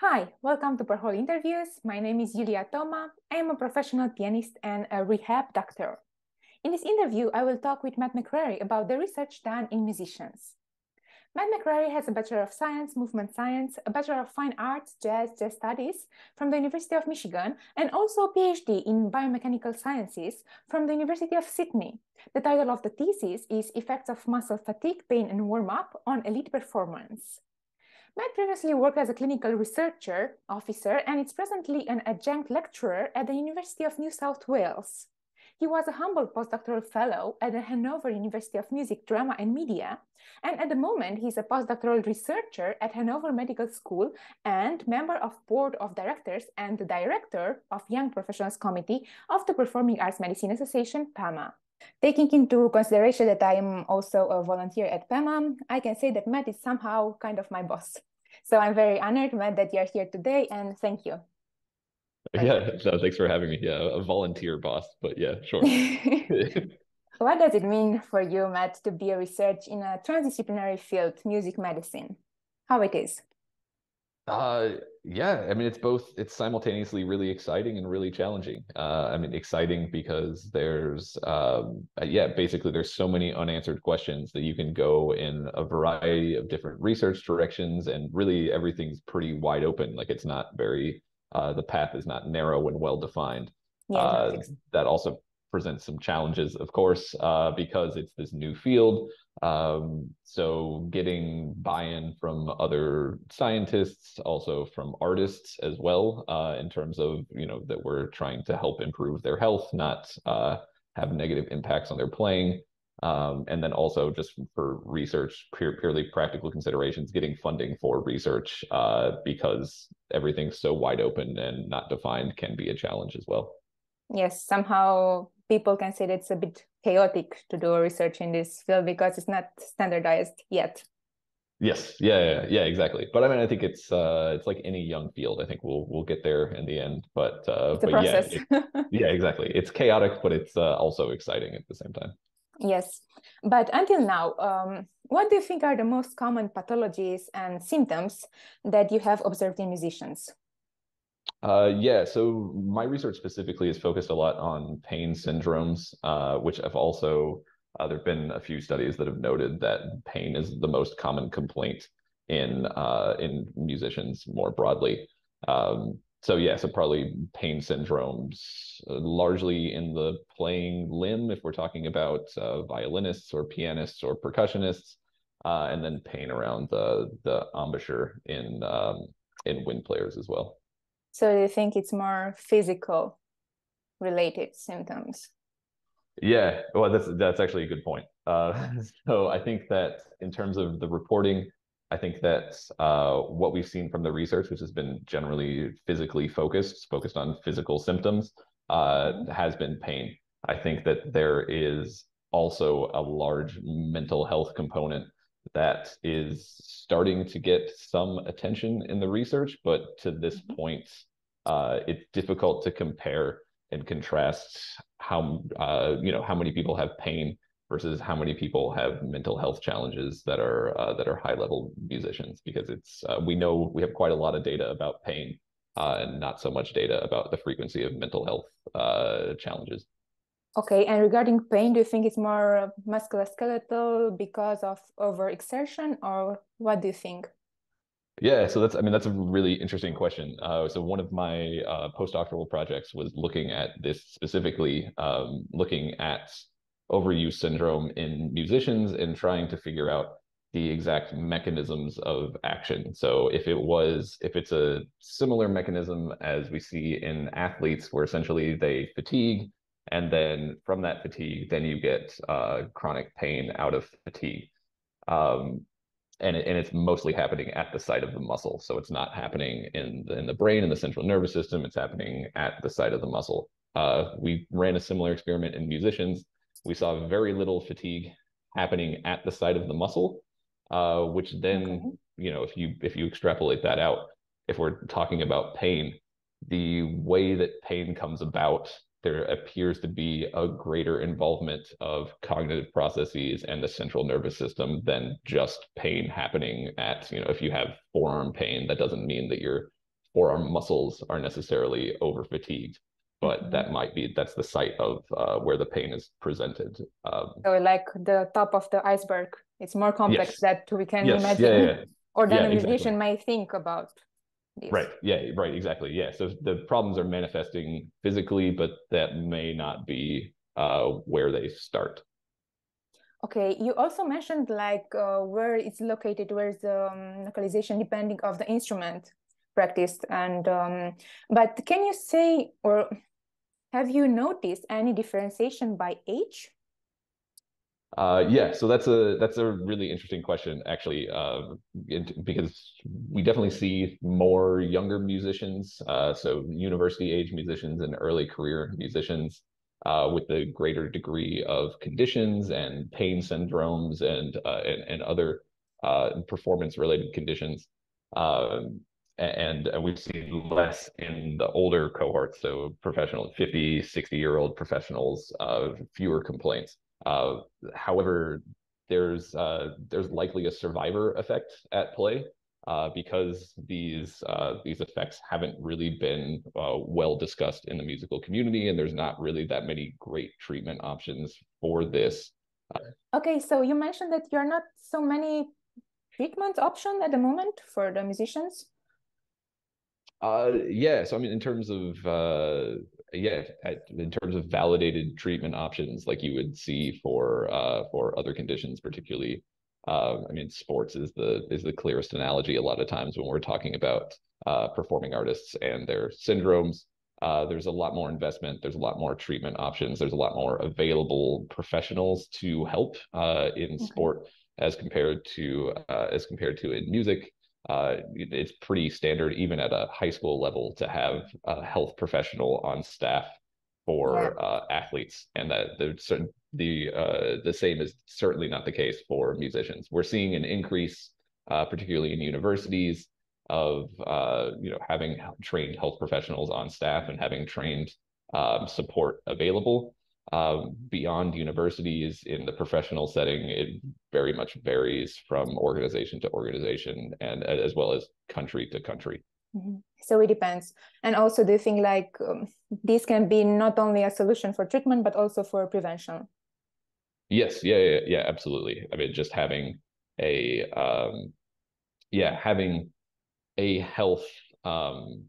Hi, welcome to PerHol Interviews. My name is Julia Toma. I am a professional pianist and a rehab doctor. In this interview, I will talk with Matt McCrary about the research done in musicians. Matt McCrary has a Bachelor of Science, Movement Science, a Bachelor of Fine Arts, Jazz, Jazz Studies from the University of Michigan, and also a PhD in Biomechanical Sciences from the University of Sydney. The title of the thesis is Effects of Muscle Fatigue, Pain, and Warm-Up on Elite Performance. Matt previously worked as a clinical researcher officer and is presently an adjunct lecturer at the University of New South Wales. He was a Humboldt postdoctoral fellow at the Hanover University of Music, Drama and Media, and at the moment he's a postdoctoral researcher at Hanover Medical School and member of board of directors and the director of Young Professionals Committee of the Performing Arts Medicine Association, PAMA. Taking into consideration that I am also a volunteer at PAMA, I can say that Matt is somehow kind of my boss. So I'm very honored, Matt, that you're here today, and thank you. Yeah, no, thanks for having me. Yeah, a volunteer boss, but yeah, sure. what does it mean for you, Matt, to be a research in a transdisciplinary field, music medicine? How it is? Uh, yeah, I mean, it's both, it's simultaneously really exciting and really challenging. Uh, I mean, exciting because there's, um, uh, yeah, basically there's so many unanswered questions that you can go in a variety of different research directions and really everything's pretty wide open. Like it's not very, uh, the path is not narrow and well defined. Yeah, uh, that also presents some challenges, of course, uh, because it's this new field. Um, so getting buy-in from other scientists, also from artists as well, uh, in terms of you know that we're trying to help improve their health, not uh, have negative impacts on their playing. Um, and then also just for research, pure, purely practical considerations, getting funding for research uh, because everything's so wide open and not defined can be a challenge as well. Yes, somehow people can say that it's a bit chaotic to do research in this field because it's not standardized yet. Yes, yeah, yeah, yeah, exactly. But I mean, I think it's uh, it's like any young field. I think we'll we'll get there in the end. But uh, it's a but process. yeah, it, yeah, exactly. It's chaotic, but it's uh, also exciting at the same time. Yes, but until now, um, what do you think are the most common pathologies and symptoms that you have observed in musicians? Uh, yeah, so my research specifically is focused a lot on pain syndromes, uh, which have also uh, there have been a few studies that have noted that pain is the most common complaint in uh, in musicians more broadly. Um, so yeah, so probably pain syndromes, uh, largely in the playing limb, if we're talking about uh, violinists or pianists or percussionists, and then pain around the the embouchure in um, in wind players as well. So do you think it's more physical related symptoms? Yeah, well, that's that's actually a good point. Uh, so I think that in terms of the reporting, I think that uh, what we've seen from the research, which has been generally physically focused, focused on physical symptoms, uh, mm-hmm. has been pain. I think that there is also a large mental health component that is starting to get some attention in the research, but to this mm-hmm. point, uh, it's difficult to compare and contrast how uh, you know how many people have pain versus how many people have mental health challenges that are uh, that are high level musicians because it's uh, we know we have quite a lot of data about pain uh, and not so much data about the frequency of mental health uh, challenges. Okay, and regarding pain, do you think it's more musculoskeletal because of overexertion, or what do you think? Yeah, so that's I mean that's a really interesting question. Uh, so one of my uh, postdoctoral projects was looking at this specifically, um, looking at overuse syndrome in musicians and trying to figure out the exact mechanisms of action. So if it was if it's a similar mechanism as we see in athletes, where essentially they fatigue and then from that fatigue, then you get uh, chronic pain out of fatigue. Um, and, it, and it's mostly happening at the site of the muscle. So it's not happening in the, in the brain and the central nervous system. It's happening at the site of the muscle. Uh, we ran a similar experiment in musicians. We saw very little fatigue happening at the site of the muscle, uh, which then, okay. you know, if you if you extrapolate that out, if we're talking about pain, the way that pain comes about there appears to be a greater involvement of cognitive processes and the central nervous system than just pain happening at you know if you have forearm pain that doesn't mean that you're forearm muscles are necessarily over fatigued but Mhm. that might be that's the site of uh, where the pain is presented um, So like the top of the iceberg. It's more complex Yes. that we can yes imagine, yeah, yeah, yeah. or than a exactly. musician might think about this. right yeah right exactly yeah so the problems are manifesting physically but that may not be uh, where they start Okay, you also mentioned like uh, where it's located, where's the um, localization depending of the instrument practiced, and um, but can you say or have you noticed any differentiation by age? Uh, yeah, so that's a that's a really interesting question, actually, uh, because we definitely see more younger musicians, uh, so university age musicians and early career musicians, uh, with a greater degree of conditions and pain syndromes and uh, and, and other uh, performance related conditions. Um, and, we see less in the older cohorts, so professional 50, 60 year old professionals, fewer complaints. Uh, however, there's uh, there's likely a survivor effect at play uh, because these uh, these effects haven't really been uh, well discussed in the musical community, and there's not really that many great treatment options for this. Okay, so you mentioned that you're not so many treatment option at the moment for the musicians. Uh, yeah. So I mean, in terms of uh, yeah, at, in terms of validated treatment options, like you would see for uh, for other conditions, particularly. Uh, I mean, sports is the is the clearest analogy. A lot of times when we're talking about uh, performing artists and their syndromes, uh, there's a lot more investment. There's a lot more treatment options. There's a lot more available professionals to help uh, in Okay. sport as compared to uh, as compared to in music uh, it's pretty standard even at a high school level to have a health professional on staff for Yeah. uh, athletes, and that the certain the uh, the same is certainly not the case for musicians. We're seeing an increase, uh, particularly in universities, of uh, you know having trained health professionals on staff and having trained um, support available. Um, beyond universities in the professional setting, it very much varies from organization to organization and as well as country to country. Mhm. So it depends. And also, do you think like um, this can be not only a solution for treatment, but also for prevention? Yes, yeah, yeah, yeah, absolutely. I mean, just having a um, yeah, having a health um,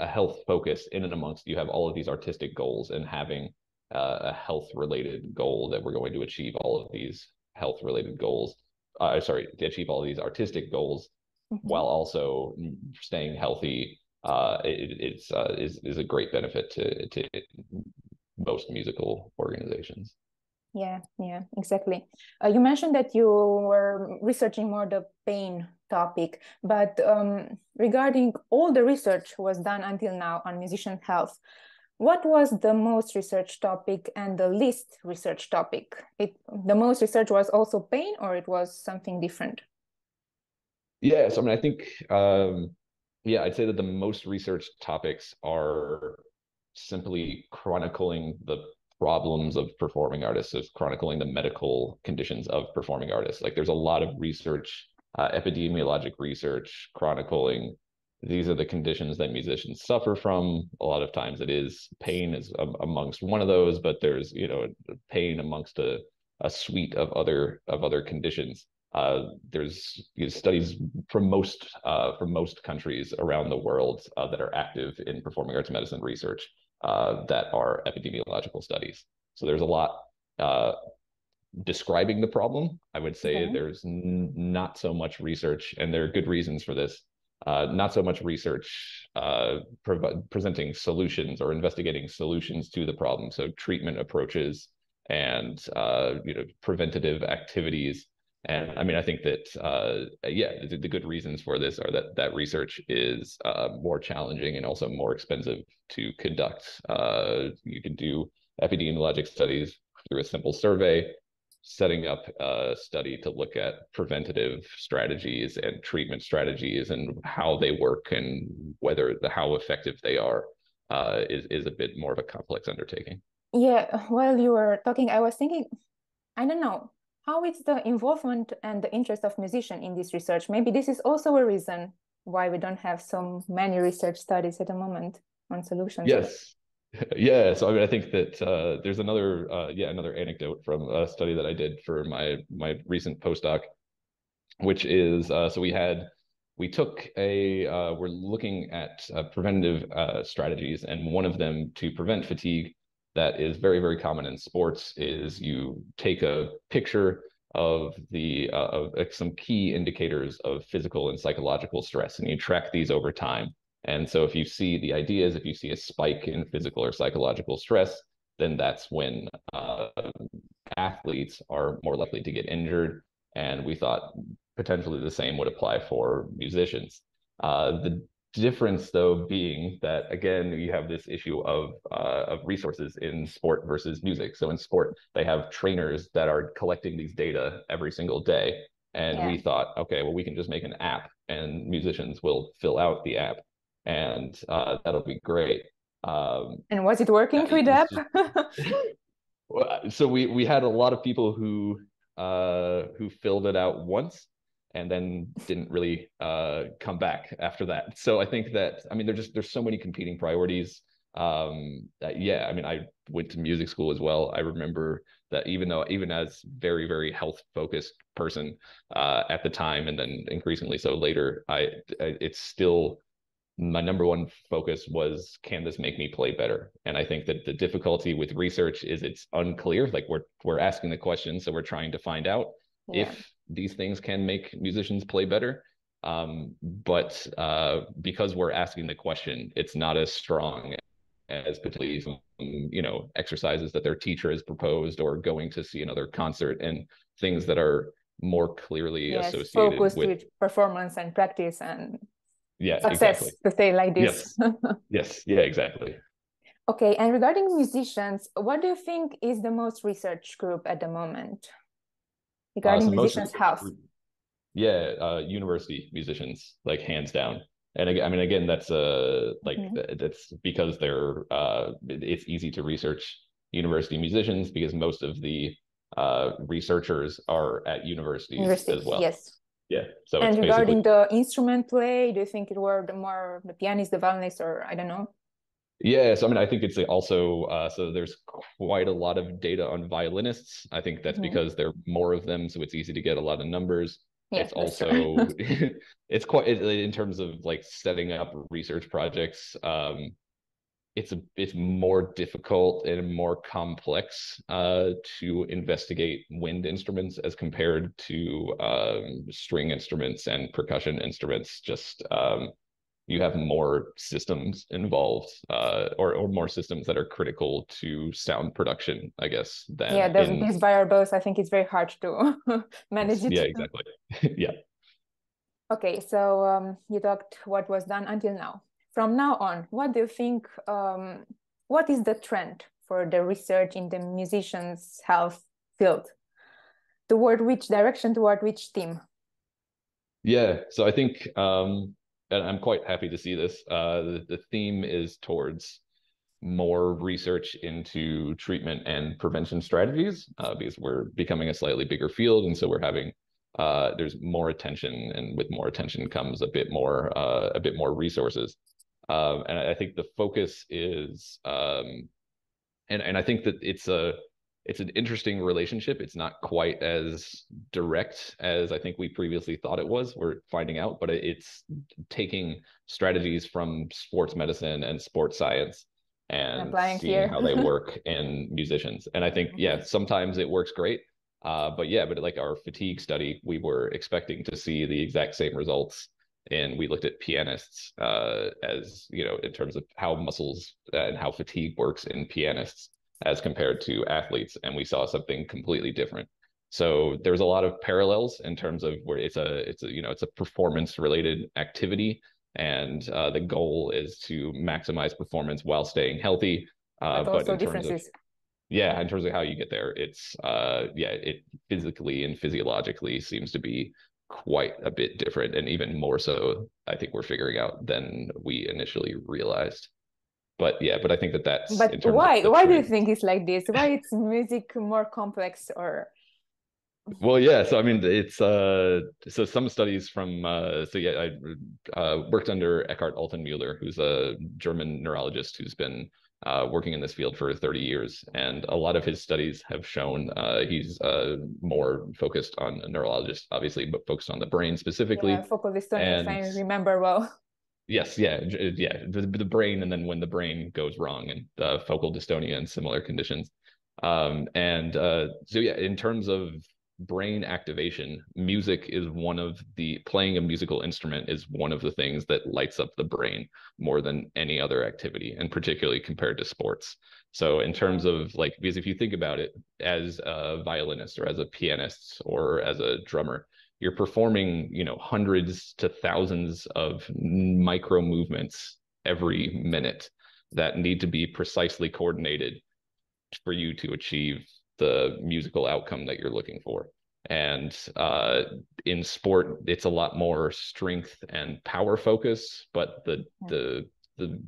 a health focus in and amongst you have all of these artistic goals and having uh, a health related goal that we're going to achieve all of these health related goals. Uh, sorry, to achieve all of these artistic goals Mhm. while also staying healthy uh, it, it's uh, is is a great benefit to to most musical organizations. Yeah, yeah, exactly. Uh, you mentioned that you were researching more the pain topic, but um, regarding all the research was done until now on musician health, what was the most research topic and the least research topic? It the most research was also pain, or it was something different? Yeah, so I mean, I think, um, yeah, I'd say that the most researched topics are simply chronicling the problems of performing artists, is chronicling the medical conditions of performing artists. Like, there's a lot of research, uh, epidemiologic research, chronicling these are the conditions that musicians suffer from. A lot of times, it is pain is um, amongst one of those, but there's you know pain amongst a a suite of other of other conditions. Uh, there's you know, studies from most uh, from most countries around the world uh, that are active in performing arts medicine research uh, that are epidemiological studies. So there's a lot uh, describing the problem. I would say Okay. there's n- not so much research, and there are good reasons for this. Uh, not so much research uh, pre- presenting solutions or investigating solutions to the problem. So treatment approaches and uh, you know preventative activities. And I mean, I think that uh, yeah, the, the, good reasons for this are that that research is uh, more challenging and also more expensive to conduct. Uh, you can do epidemiologic studies through a simple survey setting up a study to look at preventative strategies and treatment strategies and how they work and whether the how effective they are uh, is is a bit more of a complex undertaking. Yeah, while you were talking, I was thinking, I don't know, how is the involvement and the interest of musician in this research? Maybe this is also a reason why we don't have so many research studies at the moment on solutions. Yes. Yeah, so I mean, I think that uh, there's another, uh, yeah, another anecdote from a study that I did for my my recent postdoc, which is uh, so we had we took a uh, we're looking at uh, preventative uh, strategies, and one of them to prevent fatigue that is very very common in sports is you take a picture of the of some key indicators of physical and psychological stress, and you track these over time. And so, if you see the ideas, if you see a spike in physical or psychological stress, then that's when uh, athletes are more likely to get injured. And we thought potentially the same would apply for musicians. Uh, the difference though being that again you have this issue of uh, of resources in sport versus music so in sport they have trainers that are collecting these data every single day and yeah. we thought okay well we can just make an app and musicians will fill out the app and uh, that'll be great um, and was it working with app so we we had a lot of people who uh, who filled it out once and then didn't really uh, come back after that. So I think that I mean there's just there's so many competing priorities. Um, that, yeah, I mean I went to music school as well. I remember that even though even as very very health focused person uh, at the time, and then increasingly so later, I, I it's still my number one focus was can this make me play better and i think that the difficulty with research is it's unclear like we're we're asking the question so we're trying to find out yeah. if these things can make musicians play better. Um, but uh, because we're asking the question, it's not as strong as particularly you know exercises that their teacher has proposed or going to see another concert and things that are more clearly yes, associated focused with, with performance and practice and yeah success exactly. to say like this yes. yes yeah exactly okay and regarding musicians what do you think is the most research group at the moment regarding uh, so musicians' health? Yeah, uh, university musicians, like hands down. And I mean, again, that's uh like mm-hmm. that's because they're uh it's easy to research university musicians because most of the uh researchers are at universities University, as well. Yes. Yeah. So and regarding the instrument play, do you think it were the more the pianist, the violinist, or I don't know? Yeah, so I mean, I think it's also uh, so there's quite a lot of data on violinists. I think that's mm-hmm. because there are more of them, so it's easy to get a lot of numbers. Yeah, it's also it's quite in terms of like setting up research projects. Um, it's a it's more difficult and more complex uh, to investigate wind instruments as compared to um, string instruments and percussion instruments. Just um, you have more systems involved uh, or, or more systems that are critical to sound production i guess than yeah in... these variables i think it's very hard to manage it. Yeah exactly. Yeah. Okay so um, you talked what was done until now from now on what do you think um, what is the trend for the research in the musicians health field toward which direction toward which theme yeah so i think um, and I'm quite happy to see this. Uh, the, the theme is towards more research into treatment and prevention strategies uh, because we're becoming a slightly bigger field, and so we're having uh, there's more attention, and with more attention comes a bit more uh, a bit more resources. Um, and I think the focus is, um, and and I think that it's a it's an interesting relationship. It's not quite as direct as I think we previously thought it was. We're finding out, but it's taking strategies from sports medicine and sports science and seeing here. how they work in musicians. And I think, yeah, mm-hmm. sometimes it works great. Uh, but yeah, but like our fatigue study, we were expecting to see the exact same results. And we looked at pianists uh, as, you know, in terms of how muscles and how fatigue works in pianists as compared to athletes, and we saw something completely different. So there's a lot of parallels in terms of where it's a it's a you know it's a performance related activity, and uh, the goal is to maximize performance while staying healthy. Uh, but, in terms of yeah, in terms of how you get there, it's uh yeah, it physically and physiologically seems to be quite a bit different, and even more so, I think we're figuring out than we initially realized but yeah but i think that that's but why why do you think it's like this why it's music more complex or Well, yeah. So I mean, it's uh, so some studies from uh, so yeah, I uh, worked under Eckart Altenmüller, who's a German neurologist who's been uh, working in this field for 30 years, and a lot of his studies have shown uh, he's uh, more focused on a neurologist, obviously, but focused on the brain specifically. Yeah, focal dystonia, if I remember well. Yes, yeah, yeah, the, the brain, and then when the brain goes wrong, and uh, focal dystonia and similar conditions. Um, and uh, so yeah, in terms of brain activation, music is one of the playing a musical instrument is one of the things that lights up the brain more than any other activity, and particularly compared to sports. So, in terms of like, because if you think about it as a violinist or as a pianist or as a drummer, you're performing, you know, hundreds to thousands of micro movements every minute that need to be precisely coordinated for you to achieve the musical outcome that you're looking for. And uh, in sport, it's a lot more strength and power focus, but the yeah. the the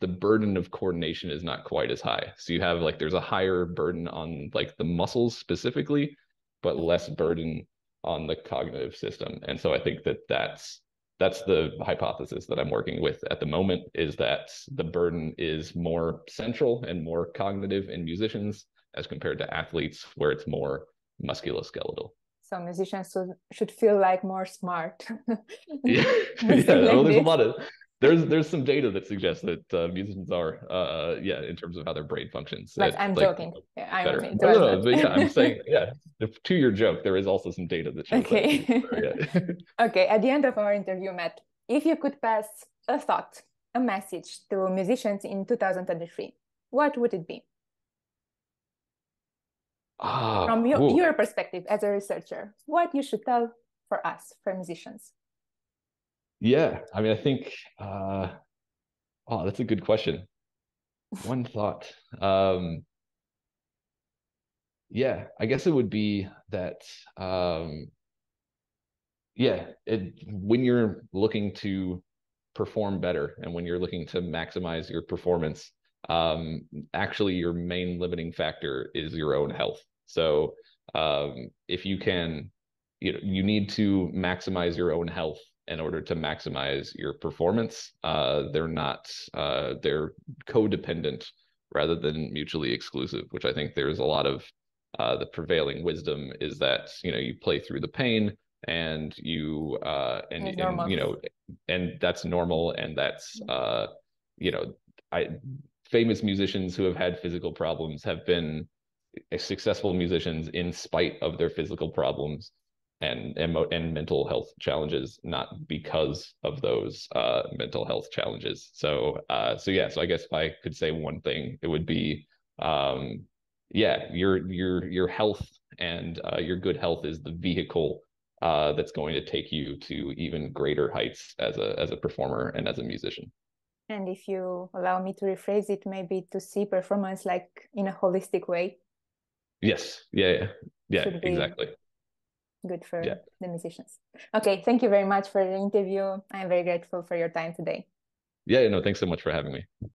the burden of coordination is not quite as high. So you have like there's a higher burden on like the muscles specifically, but less burden on the cognitive system. And so I think that that's that's the hypothesis that I'm working with at the moment is that the burden is more central and more cognitive in musicians as compared to athletes where it's more musculoskeletal. So musicians should, feel like more smart. yeah, yeah. Well, there's a lot of there's there's some data that suggests that uh, musicians are uh yeah in terms of how their brain functions. But I'm like, joking. Yeah, I'm better. No, no, no, but yeah, I'm saying yeah. To your joke, there is also some data that shows. Okay. That, yeah. okay. At the end of our interview, Matt, if you could pass a thought, a message to musicians in 2023, what would it be? Ah, From your, your perspective as a researcher, what you should tell for us, for musicians? Yeah, I mean, I think, uh, oh, that's a good question. One thought. Um, yeah, I guess it would be that, um, yeah, it, when you're looking to perform better and when you're looking to maximize your performance, um, actually your main limiting factor is your own health. So um, if you can, you know, you need to maximize your own health in order to maximize your performance. Uh, they're not, uh, they're codependent rather than mutually exclusive, which I think there's a lot of uh, the prevailing wisdom is that, you know, you play through the pain and you, uh, and, and you know, and that's normal. And that's, uh, you know, I, famous musicians who have had physical problems have been successful musicians in spite of their physical problems and and, and mental health challenges, not because of those uh, mental health challenges. So uh, so yeah, so I guess if I could say one thing, it would be um, yeah, your your your health and uh, your good health is the vehicle uh, that's going to take you to even greater heights as a as a performer and as a musician. And if you allow me to rephrase it, maybe to see performance like in a holistic way. Yes. Yeah. Yeah. Yeah. Exactly good for yeah. the musicians. Okay, thank you very much for the interview. I'm very grateful for your time today. Yeah, no, thanks so much for having me.